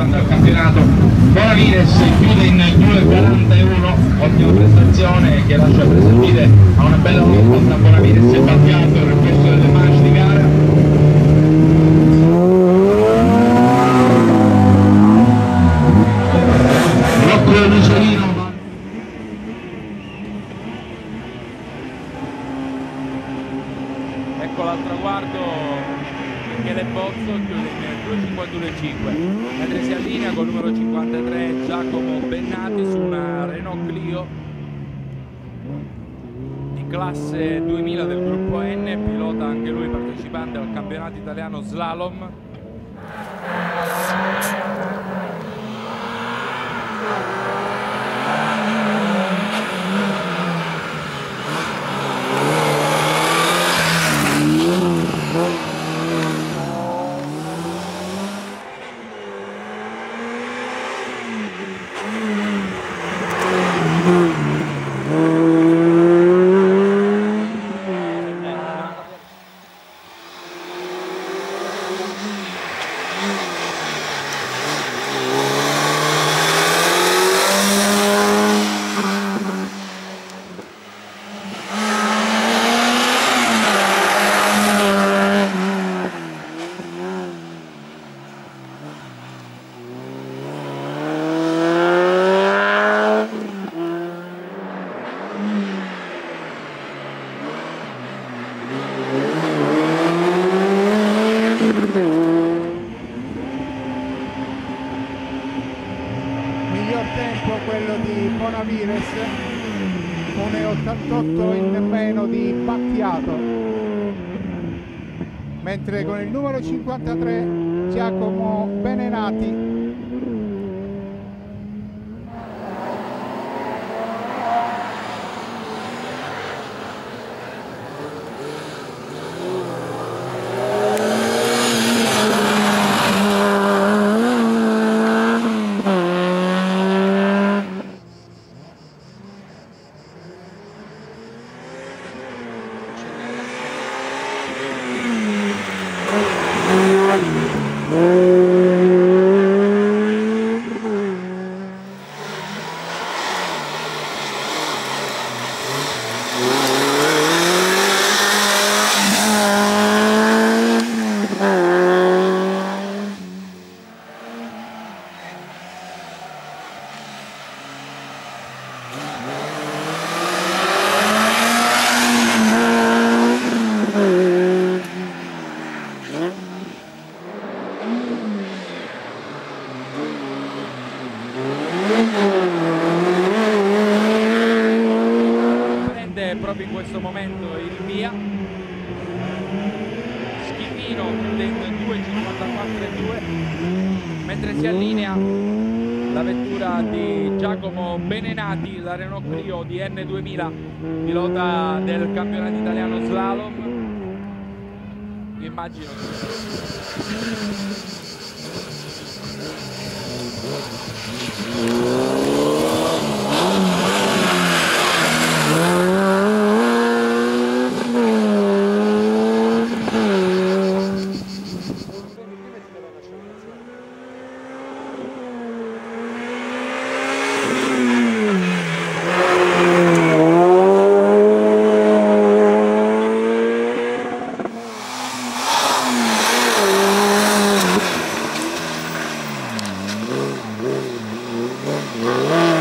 partecipante al campionato. Bonavides chiude in 2.41, ottima prestazione che lascia presentire a una bella lotta tra Bonavides e Battiato nel corso In 2.51.5 mentre si allinea col numero 53 Giacomo Bennati su una Renault Clio di classe 2000 del gruppo N, pilota anche lui partecipante al campionato italiano slalom. Tempo quello di Bonavires 1,88 in meno di Battiato. Mentre con il numero 53 Giacomo Benenati prende proprio in questo momento il via Chiude in 2.54.2 mentre si allinea la vettura di Giacomo Benenati la Renault Clio di N2000 pilota del campionato italiano slalom. Immagino e 88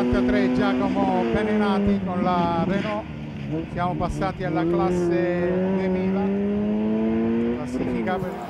53 Giacomo Benenati con la Renault. Siamo passati alla classe 2000 classifica per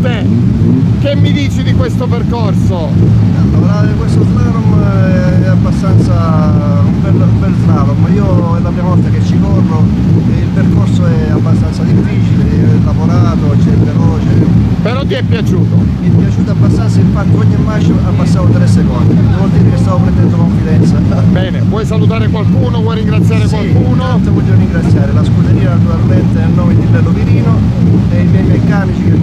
mi dici di questo percorso? Lavorare questo slalom è abbastanza un bel, un bel slalom, io è la prima volta che ci corro e il percorso è abbastanza difficile, è lavorato, c'è veloce, Però ti è piaciuto? mi è piaciuto abbastanza, infatti ogni marcia ha passato 3 secondi, devo dire che stavo prendendo confidenza. Bene, vuoi salutare qualcuno? Vuoi ringraziare Sì, qualcuno? intanto voglio ringraziare la scuderia naturalmente nel nome di Bello Virino e i miei meccanici che